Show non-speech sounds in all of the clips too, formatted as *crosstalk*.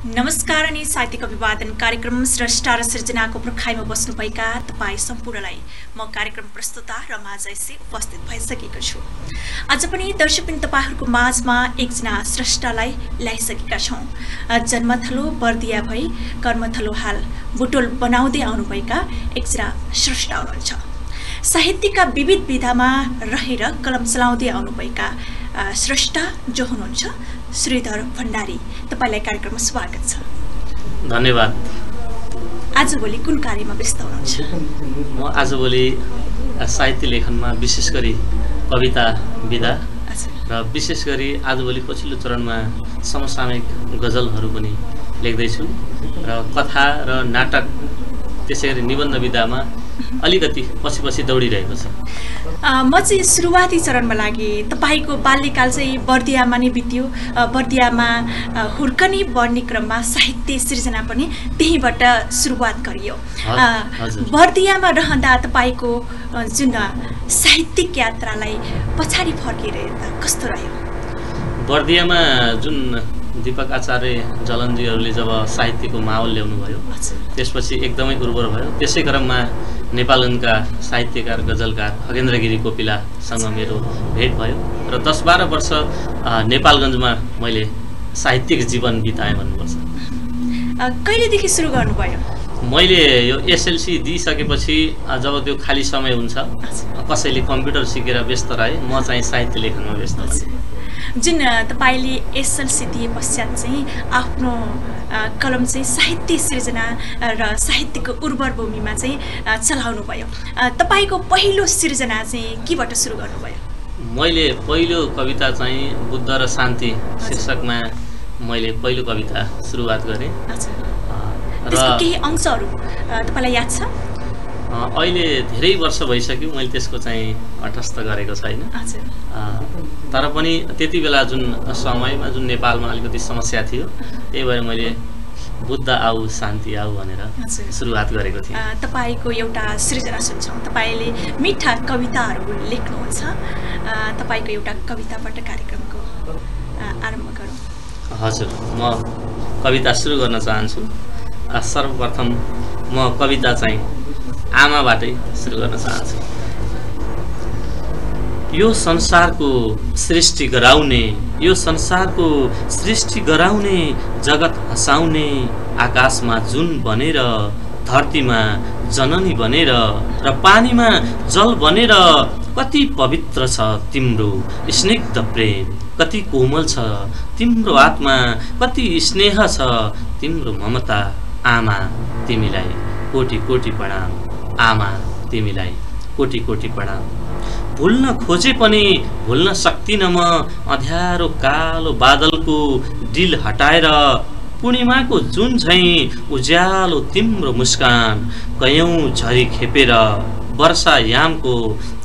नमस्कार अनि साहित्यिक अभिवादन कार्यक्रम स्रष्टा र सृजनाको प्रखाइमा बस्नुभएका तपाईँ सम्पूर्णलाई म कार्यक्रम प्रस्तुता रमा जैसी उपस्थित भइसकेको छु। आज पनि दर्शकबिन तपाईँहरूको माझमा एकजना स्रष्टालाई ल्याइसकेका छौँ। जन्मथलो बर्दिया भई कर्मथलो हाल बुटोल बनाउँदै आउनुभएका एकजना स्रष्टा हुनुहुन्छ। साहित्यका विविध विधामा रहेर कलम चलाउँदै आउनुभएका स्रष्टा जो हुनुहुन्छ श्रीधर भण्डारी तपाईँलाई कार्यक्रममा स्वागत छ। धन्यवाद। आजभोलि कुन कार्यमा व्यस्त हुनुहुन्छ? म आजभोलि साहित्य लेखनमा विशेष गरी कविता विधा र विशेष गरी आजभोलि पछिल्लो चरणमा समसामयिक गजलहरू पनि लेख्दैछु र कथा र नाटक त्यसै गरी निबन्ध विधामा अलिकति पछि पछि दौडिरहेको छ। म चाहिँ सुरुवाती चरणमा लागेँ तपाईँको बाल्यकाल चाहिँ बर्दियामा नै बित्यो। बर्दियामा हुर्कनी बढ्ने क्रममा साहित्य सृजना पनि त्यहीँबाट सुरुवात गरियो। बर्दियामा रहँदा तपाईँको जुन साहित्यिक यात्रालाई पछाडि फर्केर हेर्दा कस्तो रह्यो? बर्दियामा जुन दिपक आचार्य जलनजीहरूले जब साहित्यको माहौल ल्याउनुभयो त्यसपछि एकदमै उर्वर भयो। त्यसै क्रममा नेपालगञ्जका साहित्यकार गजलकार खगेन्द्र गिरी कोपिलासँग मेरो भेट भयो र दस बाह्र वर्ष नेपालगञ्जमा मैले साहित्यिक जीवन बिताएँ भन्नुपर्छ। कहिलेदेखि सुरु गर्नुभयो? मैले यो एसएलसी दिइसकेपछि जब त्यो खाली समय हुन्छ कसैले कम्प्युटर सिकेर व्यस्त रहे म चाहिँ साहित्य लेखनमा व्यस्त भएँ। जुन तपाईँले एसएलसी दिए पश्चात चाहिँ आफ्नो कलम चाहिँ साहित्य सृजना र साहित्यको उर्वर भूमिमा चाहिँ चलाउनु भयो तपाईँको पहिलो सृजना चाहिँ केबाट सुरु गर्नुभयो? मैले पहिलो कविता चाहिँ बुद्ध र शान्ति शीर्षकमा मैले पहिलो कविता सुरुवात गरेँ। र केही अंशहरू तपाईँलाई याद छ? अहिले धेरै वर्ष भइसक्यो मैले त्यसको चाहिँ अटस्थ गरेको छैन। तर पनि त्यति बेला जुन समयमा जुन नेपालमा अलिकति समस्या थियो त्यही भएर मैले बुद्ध आऊ शान्ति आऊ भनेर सुरुवात गरेको थिएँ। तपाईँको एउटा सृजना सुन्छौँ। तपाईँले मिठा कविताहरू लेख्नुहुन्छ। तपाईँको एउटा कविताबाट कार्यक्रमको आरम्भ गरौँ। हजुर म कविता सुरु गर्न चाहन्छु। सर्वप्रथम म कविता चाहिँ आमाबाटै सुरु गर्न चाहन्छु। यो संसारको सृष्टि गराउने यो संसारको सृष्टि गराउने जगत हँसाउने आकाशमा जुन बनेर धरतीमा जननी बनेर र पानीमा जल बनेर कति पवित्र छ तिम्रो स्निग्ध प्रेम कति कोमल छ तिम्रो आत्मा कति स्नेह छ तिम्रो ममता आमा तिमीलाई कोटी कोटी प्रणाम। आमा तिमीलाई कोटी कोटी प्रणाम। भुल्न खोजे पनि भुल्न सक्दिनँ म अँध्यारो कालो बादलको डिल हटाएर पूर्णिमाको जुन झैँ उज्यालो तिम्रो मुस्कान कयौँ झरी खेपेर वर्षायामको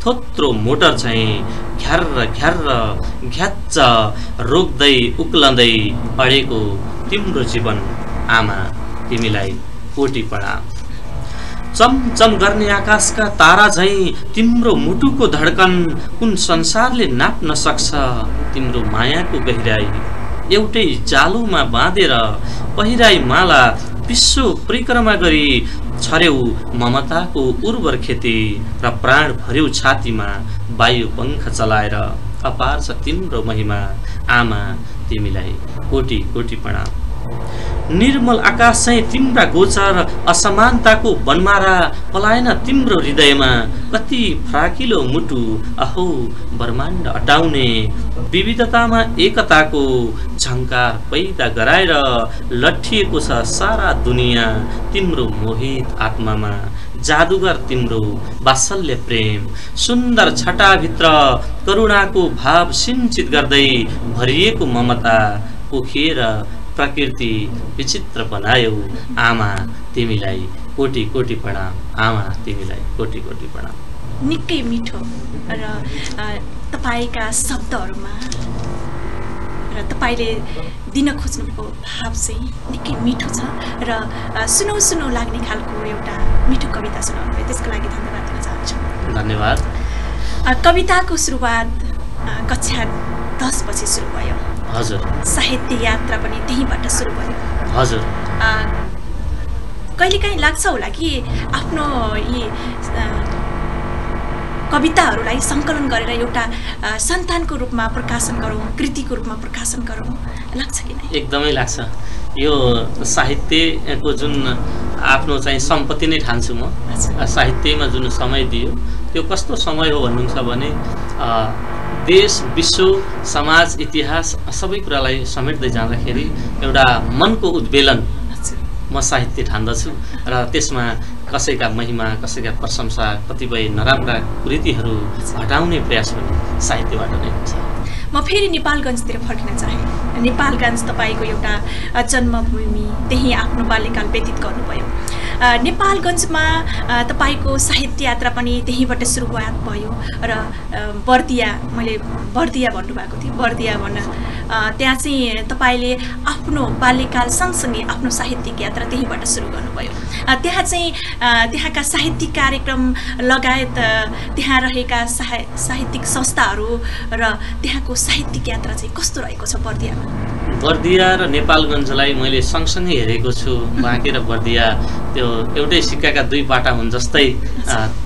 थोत्रो मोटर चाहिँ घ्यार घ्यार घ्याच्च रोक्दै उक्लँदै अडेको तिम्रो जीवन। आमा तिमीलाई कोटी प्रणाम। चमचम गर्ने आकाशका तारा झैँ तिम्रो मुटुको धड्कन कुन संसारले नाप्न सक्छ तिम्रो मायाको गहिराई। एउटै जालोमा बाँधेर पहिराई माला विश्व परिक्रमा गरी छर्यौ ममताको उर्वर खेती र प्राण भर्यौ छातीमा वायु पङ्ख चलाएर अपार छ तिम्रो महिमा। आमा तिमीलाई कोटी कोटी प्रणाम निर्मल आकाश चाहिँ तिम्रा गोचर असमानताको बनमारा पलाएन तिम्रो हृदयमा कति फ्राकिलो मुटु अहो ब्रह्माण्ड अटाउने विविधतामा एकताको झङ्कार पैदा गराएर लट्ठिएको छ सारा दुनियाँ तिम्रो मोहित आत्मामा। जादुगर तिम्रो वात्सल्य प्रेम। सुन्दर छटाभित्र करुणाको भाव सिन्चित गर्दै भरिएको ममता पोखिएर प्रकृति विचित्र बनायौ। आमा तिमीलाई कोटी कोटी प्रणाम। आमा तिमीलाई कोटी कोटी प्रणाम। निकै मिठो र तपाईँका शब्दहरूमा र तपाईँले दिन खोज्नुको भाव चाहिँ निकै मिठो छ र सुनौ सुनौ लाग्ने खालको एउटा मिठो कविता सुनाउनु भयो त्यसको लागि धन्यवाद दिन चाहन्छु। धन्यवाद। कविताको सुरुवात कक्षा दसपछि सुरु भयो। हजुर। साहित्य यात्रा पनि त्यहीँबाट सुरु भयो। हजुर। कहिलेकाहीँ लाग्छ होला कि आफ्नो यी कविताहरूलाई सङ्कलन गरेर एउटा सन्तानको रूपमा प्रकाशन गरौँ कृतिको रूपमा प्रकाशन गरौँ? लाग्छ कि नै? एकदमै लाग्छ। यो साहित्यको जुन आफ्नो चाहिँ सम्पत्ति नै ठान्छु म। साहित्यमा जुन समय दियो त्यो कस्तो समय हो भन्नुहुन्छ भने देश विश्व समाज इतिहास सबै कुरालाई समेट्दै जाँदाखेरि एउटा मनको उद्वेलन। म साहित्य ठान्दछु र त्यसमा कसैका महिमा कसैका प्रशंसा कतिपय नराम्रा कुरीतिहरू हटाउने प्रयास पनि साहित्यबाट नै हुन्छ म फेरि नेपालगञ्जतिर फर्किन चाहेँ नेपालगञ्ज तपाईँको एउटा जन्मभूमि त्यहीँ आफ्नो बाल्यकाल व्यतीत गर्नुभयो नेपालगञ्जमा तपाईँको साहित्य यात्रा पनि त्यहीँबाट सुरुवात भयो र बर्दिया मैले बर्दिया भन्नुभएको थियो बर्दिया भन्न त्यहाँ चाहिँ तपाईँले आफ्नो बाल्यकाल सँगसँगै आफ्नो साहित्यिक यात्रा त्यहीँबाट सुरु गर्नुभयो त्यहाँ चाहिँ त्यहाँका साहित्यिक कार्यक्रम लगायत त्यहाँ रहेका साहि साहित्यिक संस्थाहरू र त्यहाँको साहित्यिक यात्रा चाहिँ कस्तो रहेको छ बर्दियामा बर्दिया र नेपालगञ्जलाई मैले सँगसँगै हेरेको छु। बाँके र बर्दिया त्यो एउटै सिक्काका दुई पाटा हुन् जस्तै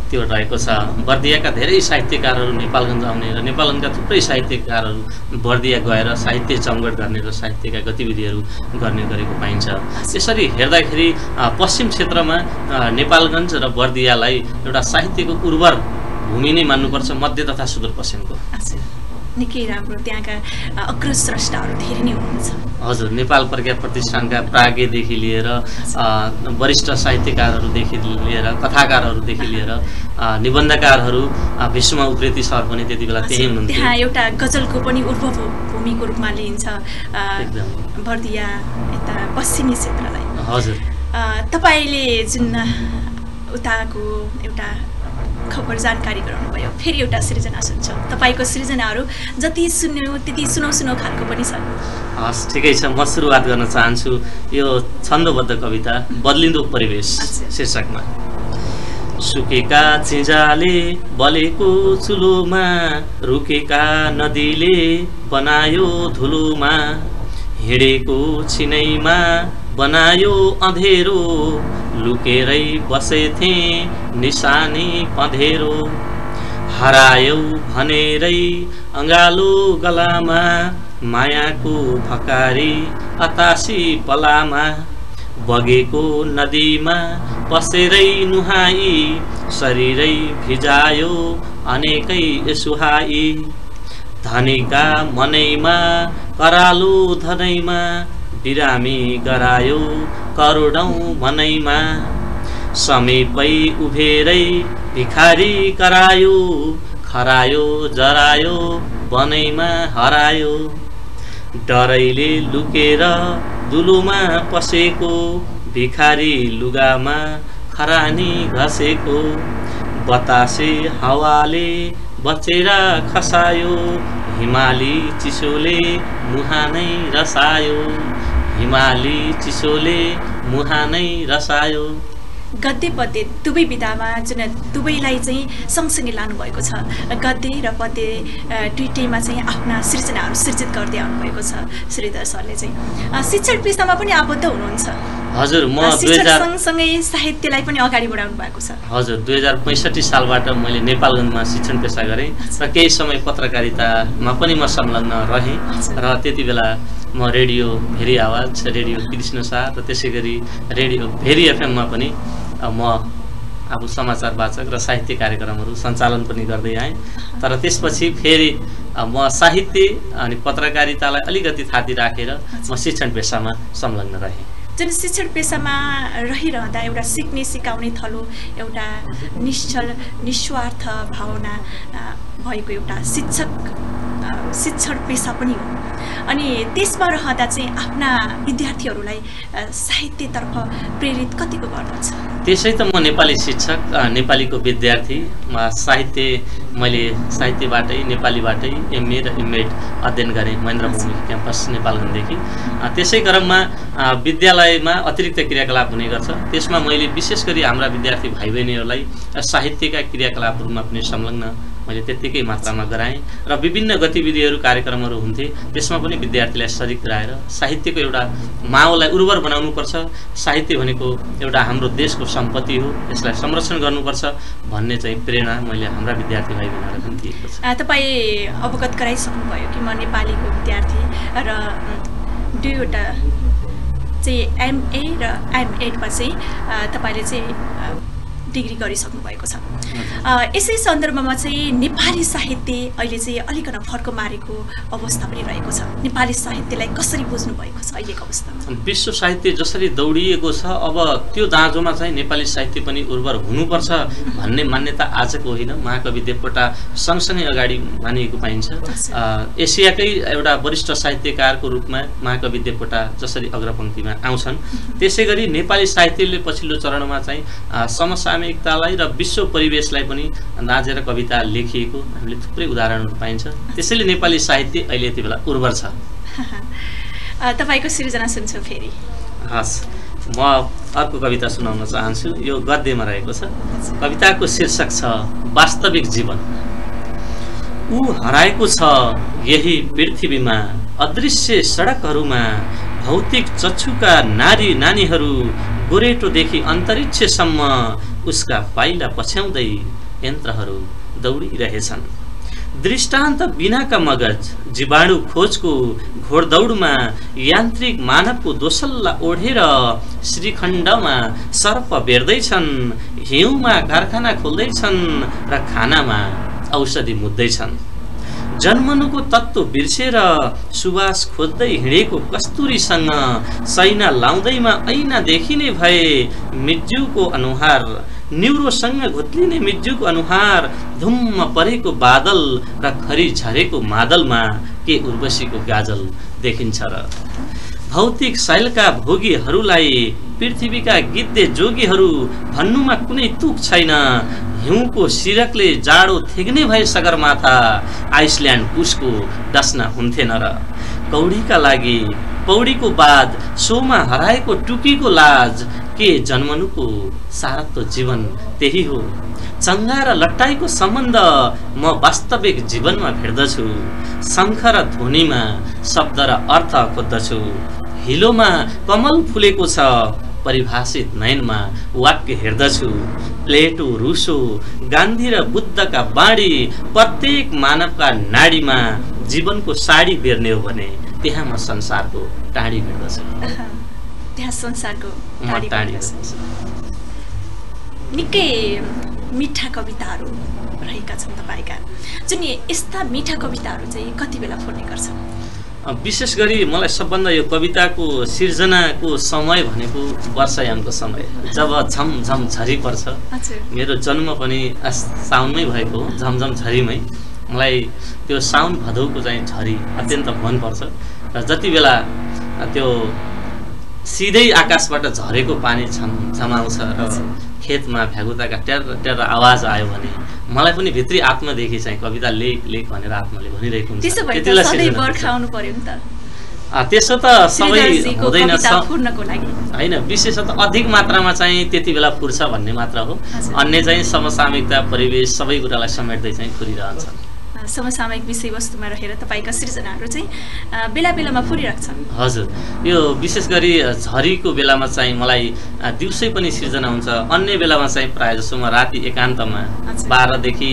त्यो रहेको छ। बर्दियाका धेरै साहित्यकारहरू नेपालगञ्ज आउने र नेपालगञ्जका थुप्रै साहित्यकारहरू बर्दिया गएर साहित्य जमघट गर्ने र साहित्यका गतिविधिहरू गर्ने गरेको पाइन्छ। यसरी हेर्दाखेरि पश्चिम क्षेत्रमा नेपालगञ्ज र बर्दियालाई एउटा साहित्यको उर्वर भूमि नै मान्नुपर्छ मध्य तथा सुदूरपश्चिमको। निकै राम्रो त्यहाँका अग्रज स्रष्टाहरू धेरै नै हुनुहुन्छ। हजुर नेपाल प्रज्ञा प्रतिष्ठानका प्राज्ञदेखि लिएर वरिष्ठ साहित्यकारहरूदेखि लिएर कथाकारहरूदेखि लिएर निबन्धकारहरू भीष्म उप्रेती सर पनि त्यति बेला त्यही हुनुहुन्थ्यो। त्यहाँ एउटा गजलको पनि उर्वर भू- भूमिको रूपमा लिइन्छ बर्दिया यता पश्चिमी क्षेत्रलाई। हजुर। तपाईँले जुन उताको एउटा खबर जानकारी गराउनुभयो फेरि एउटा सृजना सुन्छौँ। तपाईँको सृजनाहरू जति सुन्यो त्यति सुनौ सुनौ खालको पनि छ। हस् ठिकै छ। म सुरुवात गर्न चाहन्छु यो छन्दबद्ध कविता बदलिँदो परिवेश। शीर्षकमा। सुकेका चिजाले बलेको चुलोमा रुकेका नदीले बनायो धुलोमा हिँडेको छिनैमा बनायो अँधेरो। लुकेरै बसेथे निशानी पँधेरो हरायौ भनेरै अँगालो गलामा मायाको भकारी अतासी पलामा। बगेको नदीमा पसेरै नुहाई शरीरै भिजायो अनेकै सुहाई। धनीका मनैमा करालो धनैमा बिरामी गरायो करोडौँ मनैमा। समीपै उभेरै भिखारी करायो खरायो जरायो बनैमा हरायो। डरैले लुकेर दुलोमा पसेको भिखारी लुगामा खरानी घसेको। बतासे हावाले बचेर खसायो हिमाली चिसोले मुहानै रसायो। हिमाली चिसोले मुहानै रसायो। गद्य पद्य दुवै विधामा जुन दुवैलाई चाहिँ सँगसँगै लानुभएको छ। गद्य र पद्य दुइटैमा चाहिँ आफ्ना सृजनाहरू सृजित गर्दै आउनुभएको छ श्रीधर सरले चाहिँ। शिक्षण पेसामा पनि आबद्ध हुनुहुन्छ। हजुर म सँगसँगै साहित्यलाई पनि अगाडि बढाउनु भएको छ। हजुर दुई हजार पैँसठी सालबाट मैले नेपालगञ्जमा शिक्षण पेसा गरेँ। र केही समय पत्रकारितामा पनि म संलग्न रहेँ। र त्यति बेला म रेडियो भेरी आवाज रेडियो कृष्ण शाह र त्यसै गरी रेडियो भेरी एफएममा पनि म अब समाचार वाचक र साहित्य कार्यक्रमहरू सञ्चालन पनि गर्दै आएँ। तर त्यसपछि फेरि म साहित्य अनि पत्रकारितालाई अलिकति थाती राखेर म शिक्षण पेसामा संलग्न रहेँ। जुन शिक्षण पेसामा रहिरहँदा एउटा सिक्ने सिकाउने थलो एउटा निश्चल निस्वार्थ भावना भएको एउटा शिक्षक शिक्षण पेसा पनि हो। अनि त्यसमा रहँदा चाहिँ आफ्ना विद्यार्थीहरूलाई साहित्यतर्फ प्रेरित कतिको गर्नुहुन्छ त्यसै त म नेपाली शिक्षक नेपालीको विद्यार्थी। साहित्य मैले साहित्यबाटै नेपालीबाटै एमए र एमएड अध्ययन गरेँ महेन्द्र भूमि क्याम्पस नेपालगञ्जदेखि। त्यसै क्रममा विद्यालयमा अतिरिक्त क्रियाकलाप हुने गर्छ। त्यसमा मैले विशेष गरी हाम्रा विद्यार्थी भाइ बहिनीहरूलाई साहित्यका क्रियाकलापहरूमा पनि संलग्न मैले त्यत्तिकै मात्रामा गराएँ र विभिन्न गतिविधिहरू कार्यक्रमहरू हुन्थे। त्यसमा पनि विद्यार्थीलाई सजिक गराएर साहित्यको एउटा माहौललाई उर्वर बनाउनुपर्छ। साहित्य भनेको एउटा हाम्रो देशको सम्पत्ति हो। यसलाई संरक्षण गर्नुपर्छ भन्ने चाहिँ प्रेरणा मैले हाम्रा विद्यार्थी भाइ दिएको छ। तपाईँ अवगत गराइसक्नुभयो कि म नेपालीको विद्यार्थी र दुईवटा चाहिँ एमए र एमएडमा चाहिँ तपाईँले चाहिँ डिग्री गरिसक्नु भएको छ। यसै सन्दर्भमा चाहिँ नेपाली साहित्य अहिले चाहिँ अलिकन फर्को मारेको अवस्था पनि रहेको छ। नेपाली साहित्यलाई कसरी बुझ्नु भएको छ अहिलेको अवस्थामा? विश्व साहित्य जसरी दौडिएको छ अब त्यो दाँजोमा चाहिँ नेपाली साहित्य पनि उर्वर हुनुपर्छ भन्ने मान्यता आजको होइन। महाकवि देवकोटा सँगसँगै अगाडि मानिएको पाइन्छ। एसियाकै एउटा वरिष्ठ साहित्यकारको रूपमा महाकवि देवकोटा जसरी अग्रपङ्क्तिमा आउँछन्। त्यसै गरी नेपाली साहित्यले पछिल्लो चरणमा चाहिँ अ, समसामयिकतालाई र विश्व परिवेशलाई पनि दाँजेर कविता लेखिएको हामीले थुप्रै उदाहरणहरू पाइन्छ। त्यसैले नेपाली साहित्य अहिले यति बेला उर्वर छ। *laughs* तपाईँको सृजना सुन्छु फेरि। हस् म अर्को कविता सुनाउन चाहन्छु। यो गद्यमा रहेको छ। कविताको शीर्षक छ वास्तविक जीवन। ऊ हराएको छ यही पृथ्वीमा अदृश्य सडकहरूमा भौतिक चक्षुका नारी नानीहरू गोरेटोदेखि अन्तरिक्षसम्म उसका पाइला पछ्याउँदै यन्त्रहरू दौडिरहेछन्। दृष्टान्त बिनाका मगज जीवाणु खोजको घोडदौडमा यान्त्रिक मानवको दोसल्ला ओढेर श्रीखण्डमा सर्प बेर्दैछन् हिउँमा कारखाना खोल्दैछन् र खानामा औषधि मुद्दैछन्। जन्मनुको तत्त्व बिर्सेर सुवास खोज्दै हिँडेको कस्तुरीसँग सैना लाउँदैमा ऐना देखिने भए मिज्यूको अनुहार न्युरोसँग घुत्लिने मिज्यूको अनुहार धुम्म परेको बादल र खरी झरेको मादलमा के उर्वशीको गाजल देखिन्छ र भौतिक शैलका भोगीहरूलाई पृथ्वीका गिद्धे जोगीहरू भन्नुमा कुनै तुक छैन। हिउँको सिरकले जाडो थेग्ने भए सगरमाथा आइसल्यान्ड पुसको डस्ना हुन्थेन र कौडीका लागि पौडीको बाद सोमा हराएको टुकीको लाज के जन्मनुको सारत्व जीवन त्यही हो। चङ्गा र लट्टाइको सम्बन्ध म वास्तविक जीवनमा भेट्दछु। शङ्ख र ध्वनिमा शब्द र अर्थ खोज्दछु। हिलोमा कमल फुलेको छ। परिभाषित नयनमा वाक्य हेर्दछु। प्लेटो रुसो गान्धी र बुद्धका बाणी प्रत्येक मानवका नाडीमा जीवनको साडी बेर्ने हो भने त्यहाँ म संसारको टाढी भेट्दछु। *laughs* त्यहाँ संसारको निकै मिठा कविताहरू रहेका छन् तपाईँका। जुन यस्ता मिठा कविताहरू चाहिँ कति बेला फुल्ने गर्छन्? विशेष गरी मलाई सबभन्दा यो कविताको सिर्जनाको समय भनेको वर्षायामको समय जब झमझम झरी पर्छ। मेरो जन्म पनि साउनमै भएको हो झमझम झरीमै। मलाई त्यो साउन भदौको चाहिँ झरी अत्यन्त मनपर्छ र जति बेला त्यो सिधै आकाशबाट झरेको पानी छम झमाउँछ र खेतमा भ्यागुताका ट्यार ट्यार आवाज आयो भने मलाई पनि भित्री आत्मादेखि चाहिँ कविता लेख लेख भनेर आत्माले भनिरहेको हुन्छ। त्यसो त सबै हुँदैन होइन विशेषतः अधिक मात्रामा चाहिँ त्यति बेला पुर्छ भन्ने मात्र हो। अन्य चाहिँ समसामयिकता परिवेश सबै कुरालाई समेट्दै चाहिँ फुरिरहन्छन् अ, समसामयिक विषयवस्तुमा रहेर तपाईँका सृजनाहरू चाहिँ बेला बेलामा फुरिरहेछन् हजुर। यो विशेष गरी झरीको बेलामा चाहिँ मलाई दिउँसै पनि सिर्जना हुन्छ। अन्य बेलामा चाहिँ प्रायः जसो म राति एकान्तमा। बाह्रदेखि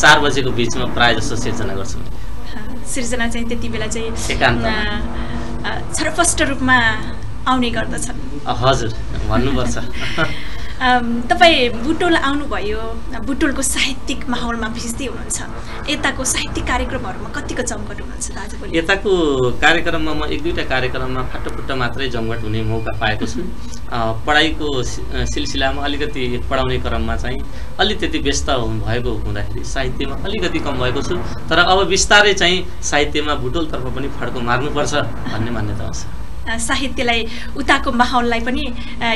चार बजेको बिचमा प्रायः जसो सिर्जना गर्छु। अ, सृजना चाहिँ त्यति बेला चाहिँ छरपष्ट रूपमा आउने गर्दछन्। हजुर। भन्नुपर्छ। *laughs* तपाईँ बुटोल आउनुभयो बुटोलको साहित्यिक माहौलमा भिज्दै हुनुहुन्छ। यताको साहित्यिक कार्यक्रमहरूमा कतिको जमघट हुनुहुन्छ दाजुभोलि यताको कार्यक्रममा म एक दुईवटा कार्यक्रममा फाटोफुट्टो मात्रै जमघट हुने मौका पाएको छु। पढाइको सिलसिलामा अलिकति पढाउने क्रममा चाहिँ अलि त्यति व्यस्त भएको हुँदाखेरि साहित्यमा अलिकति कम भएको छु। तर अब बिस्तारै चाहिँ साहित्यमा भुटोलतर्फ पनि फड्को मार्नुपर्छ भन्ने मान्यता आउँछ साहित्यलाई उताको माहौललाई पनि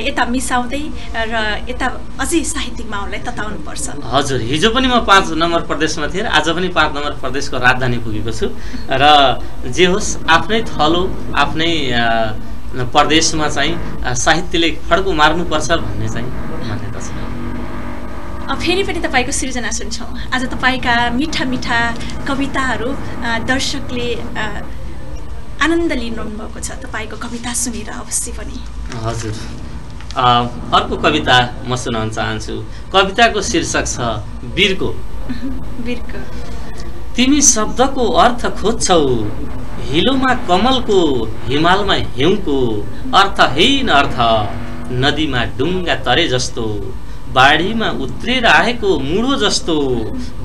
यता मिसाउँदै र यता अझै साहित्यिक माहौललाई तताउनुपर्छ। हजुर हिजो पनि म पाँच नम्बर प्रदेशमा थिएँ आज पनि पाँच नम्बर प्रदेशको राजधानी पुगेको छु। र जे होस् आफ्नै थलो आफ्नै प्रदेशमा चाहिँ साहित्यले फड्को मार्नुपर्छ भन्ने चाहिँ मान्यता छ। फेरि पनि तपाईँको सृजना सुन्छौँ। आज तपाईँका मिठा मिठा कविताहरू दर्शकले आनन्द लिनु भएको छ। तपाईँको कविता सुनेर अवश्य पनि। हजुर। अर्को कविता म सुनाउन चाहन्छु। कविताको शीर्षक छ वीरको *laughs* बिर्क। तिमी शब्दको अर्थ खोज्छौ हिलोमा कमलको हिमालमा हिउँको। अर्थहीन अर्थ नदीमा डुङ्गा तरे जस्तो। बाढीमा उत्रेर आएको मुडो जस्तो।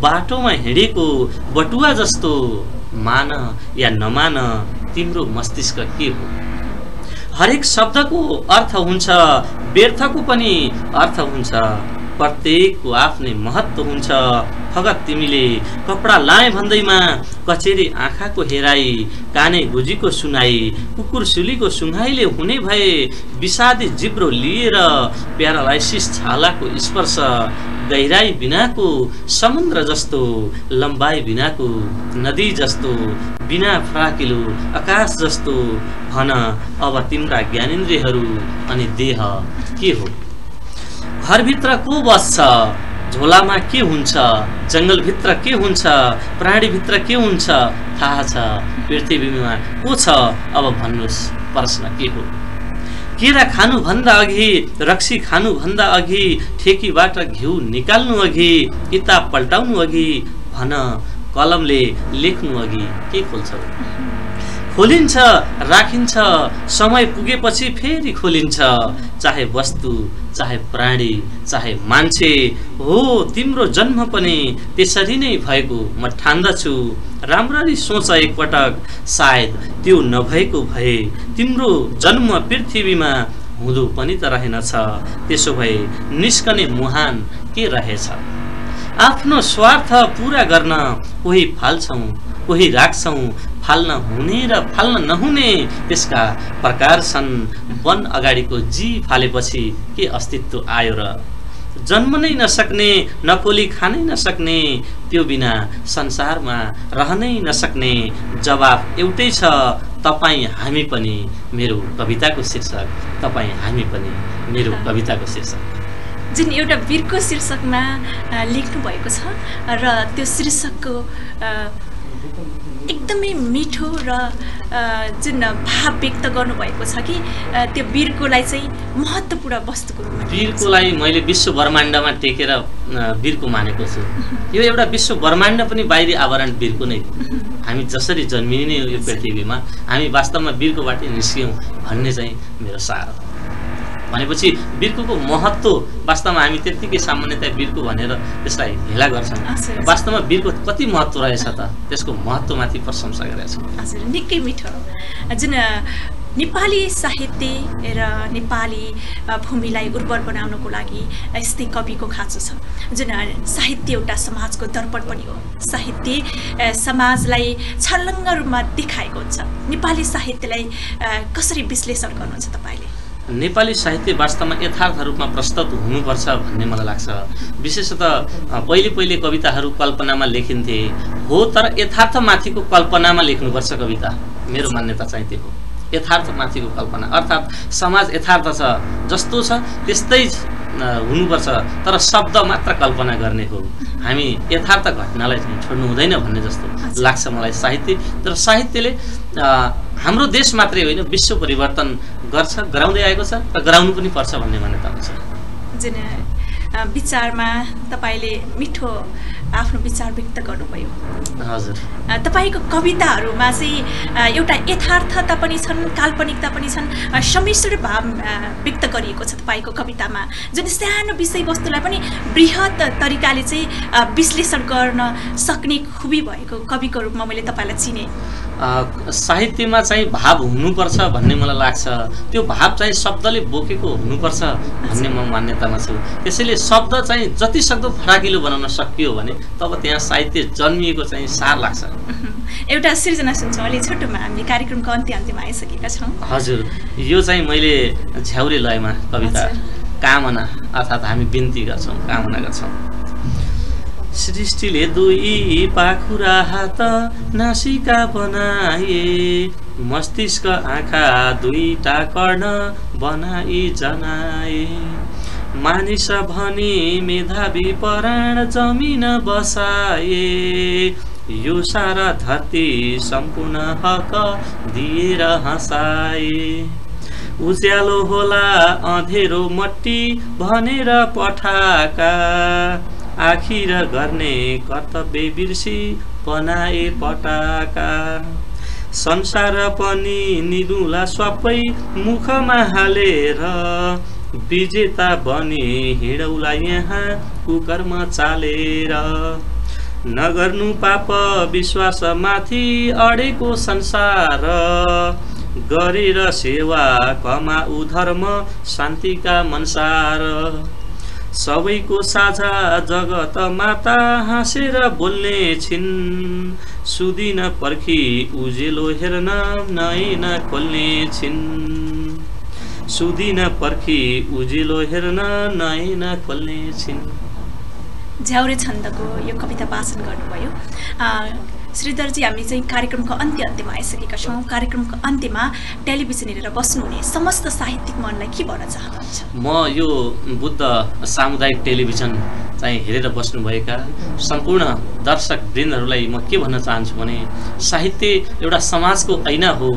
बाटोमा हिँडेको बटुवा जस्तो। मान या नमान तिम्रो मस्तिष्क के हो? हरेक शब्दको अर्थ हुन्छ व्यर्थको पनि अर्थ हुन्छ। प्रत्येकको आफ्नै महत्त्व हुन्छ। फगत तिमीले कपडा लाए भन्दैमा कचेरी आँखाको हेराई काने गुजीको सुनाई कुकुर सुलीको सुँघाइले हुने भए विषादी जिब्रो लिएर प्यारालाइसिस छालाको स्पर्श गहिराई बिनाको समुद्र जस्तो लम्बाइ बिनाको नदी जस्तो बिना फराकिलो आकाश जस्तो भन अब तिम्रा ज्ञानेन्द्रियहरू अनि देह के हो? घरभित्र को बस्छ? झोलामा के हुन्छ? जङ्गलभित्र के हुन्छ? प्राणीभित्र के हुन्छ? थाहा छ। पृथ्वीमा को छ? अब भन्नुहोस्। प्रश्न के हो? केरा खानुभन्दा अघि रक्सी खानुभन्दा अघि ठेकीबाट घिउ निकाल्नु अघि किताब पल्टाउनु अघि भन कलमले लेख्नु अघि के खोल्छौ? खोलिन्छ राखिन्छ समय पुगेपछि फेरि खोलिन्छ। चाहे वस्तु चाहे प्राणी चाहे मान्छे हो तिम्रो जन्म पनि त्यसरी नै भएको म ठान्दछु। राम्ररी सोच एकपटक सायद त्यो नभएको भए तिम्रो जन्म पृथ्वीमा हुँदो पनि त रहेनछ। त्यसो भए निस्कने मुहान के रहेछ? आफ्नो स्वार्थ पुरा गर्न कोही फाल्छौँ कोही राख्छौँ फाल्न हुने र फाल्न नहुने त्यसका प्रकार छन्। वन अगाडिको जी फालेपछि के अस्तित्व आयो र जन्म नै नसक्ने नकोली खानै नसक्ने त्यो बिना संसारमा रहनै नसक्ने जवाफ एउटै छ तपाईँ हामी पनि मेरो कविताको शीर्षक तपाईँ हामी पनि मेरो कविताको शीर्षक। जुन एउटा वीरको शीर्षकमा लेख्नु भएको छ र त्यो शीर्षकको एकदमै मिठो र जुन भाव व्यक्त गर्नुभएको छ कि त्यो वीरकोलाई चाहिँ महत्त्वपूर्ण वस्तुको रूपमा। वीरकोलाई मैले विश्व ब्रह्माण्डमा टेकेर वीरको मानेको छु। यो एउटा विश्व ब्रह्माण्ड पनि बाहिरी आवरण वीरको नै हामी जसरी जन्मिने यो पृथ्वीमा हामी वास्तवमा वीरकोबाटै निस्क्यौँ भन्ने चाहिँ मेरो सार हो। भनेपछि वीरको महत्त्व वास्तवमा हामी त्यत्तिकै सामान्यतया वीरको भनेर त्यसलाई हेला गर्छौँ। वास्तवमा वीरको कति महत्त्व रहेछ त? त्यसको महत्त्वमाथि प्रशंसा गरेका छौँ। हजुर निकै मिठो जुन नेपाली साहित्य र नेपाली भूमिलाई उर्वर बनाउनको लागि यस्तै कविको खाँचो छ। जुन साहित्य एउटा समाजको दर्पण पनि हो। साहित्य समाजलाई छर्लङ्ग रूपमा देखाएको हुन्छ। नेपाली साहित्यलाई कसरी विश्लेषण गर्नुहुन्छ तपाईँले? नेपाली साहित्य वास्तवमा यथार्थ रूपमा प्रस्तुत हुनुपर्छ भन्ने मलाई लाग्छ। विशेषतः पहिले पहिले कविताहरू कल्पनामा लेखिन्थे। हो तर यथार्थमाथिको कल्पनामा लेख्नुपर्छ कविता। मेरो मान्यता चाहिँ त्यो हो। यथार्थमाथिको कल्पना। अर्थात् समाज यथार्थ छ जस्तो छ त्यस्तै हुनुपर्छ तर शब्द मात्र कल्पना गर्ने हो। हामी यथार्थ घटनालाई चाहिँ छोड्नु हुँदैन भन्ने जस्तो लाग्छ मलाई साहित्य। तर साहित्यले हाम्रो देश मात्रै होइन विश्व परिवर्तन गर्छ गराउँदै आएको छ र गराउनु पनि पर्छ भन्ने मान्यता हुन्छ। विचारमा तपाईँले मिठो आफ्नो विचार व्यक्त गर्नुभयो। हजुर। तपाईँको कविताहरूमा चाहिँ एउटा यथार्थता पनि छन् काल्पनिकता पनि छन् सम्मिश्र भाव व्यक्त गरिएको छ तपाईँको कवितामा। जुन सानो विषयवस्तुलाई पनि बृहत तरिकाले चाहिँ विश्लेषण गर्न सक्ने खुबी भएको कविको रूपमा मैले तपाईँलाई चिने। साहित्यमा चाहिँ भाव हुनुपर्छ भन्ने मलाई लाग्छ। त्यो भाव चाहिँ शब्दले बोकेको हुनुपर्छ भन्ने म मान्यतामा छु। त्यसैले शब्द चाहिँ जति सक्दो फराकिलो बनाउन सकियो भने तब त्यहाँ साहित्य जन्मिएको चाहिँ सार लाग्छ। एउटा सृजना सुन्छौँ। अलि छोटोमा हामी कार्यक्रमको अन्त्य अन्त्यमा आइसकेका छौँ। हजुर। यो चाहिँ मैले झ्याउरे लयमा कविता। कामना अर्थात् हामी बिन्ती गर्छौँ कामना गर्छौँ। सृष्टिले दुई पाखुरा हात नासिका बनाए मस्तिष्क आँखा दुईटा कर्ण बनाई जनाए। मानिस भनी मेधावी पराण जमिन बसाए। यो सारा धरती सम्पूर्ण हक दिएर हँसाए। उज्यालो होला अँधेरो मट्टी भनेर पठाका। आखिर गर्ने कर्तव्य बिर्सी बनाए पटाका। संसार पनि निदुला सबै मुखमा हालेर विजेता बने हिँडौला यहाँ कुकर्म चालेर। नगर्नु पाप विश्वासमाथि अडेको संसार। गरेर सेवा कमाउ धर्म शान्तिका मनसार। सबैको साझा जगत माता हाँसेर बोल्ने छिन्। सुदिन पर्खी उजेलो हेर्न नैन खोल्ने छिन्। सुदिन पर्खी उजेलो हेर्न नैन खोल्ने छिन्। झ्याउरे छन्दको यो कविता वाचन गर्नुभयो। श्रीधरजी हामी चाहिँ कार्यक्रमको अन्त्य अन्त्यमा आइसकेका छौँ। कार्यक्रमको अन्त्यमा टेलिभिजन हेरेर बस्नुहुने समस्त साहित्यिक मनलाई के भन्न चाहनुहुन्छ? म यो बुद्ध सामुदायिक टेलिभिजन चाहिँ हेरेर बस्नुभएका सम्पूर्ण दर्शक वृन्दहरूलाई म के भन्न चाहन्छु भने साहित्य एउटा समाजको ऐना हो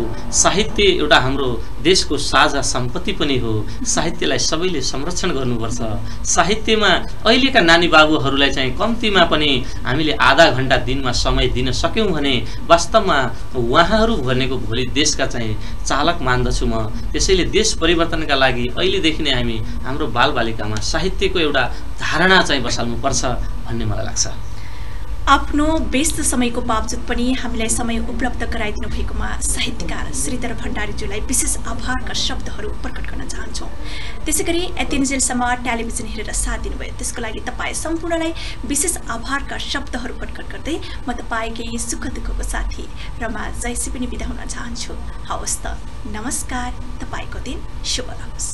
साहित्य एउटा हाम्रो देशको साझा सम्पत्ति पनि हो साहित्यलाई सबैले संरक्षण गर्नुपर्छ। साहित्यमा अहिलेका नानी बाबुहरूलाई चाहिँ कम्तीमा पनि हामीले आधा घन्टा दिनमा समय दिन सक्यौँ भने वास्तवमा उहाँहरू भनेको भोलि देशका चाहिँ चालक मान्दछु म। त्यसैले देश परिवर्तनका लागि अहिलेदेखि नै हामी हाम्रो बालबालिकामा साहित्यको एउटा धारणा चाहिँ बसाल्नुपर्छ भन्ने मलाई लाग्छ। आफ्नो व्यस्त समयको बावजुद पनि हामीलाई समय उपलब्ध गराइदिनु भएकोमा साहित्यकार श्रीधर भण्डारीज्यूलाई विशेष आभारका शब्दहरू प्रकट गर्न चाहन्छौँ। त्यसै गरी यतिन्जेलसम्म टेलिभिजन हेरेर साथ दिनुभयो। त्यसको लागि तपाईँ सम्पूर्णलाई विशेष आभारका शब्दहरू प्रकट गर्दै म तपाईँकै सुख दुःखको साथी रमा जयसी पनि बिदा हुन चाहन्छु। हवस् त नमस्कार तपाईँको दिन शुभ रहोस्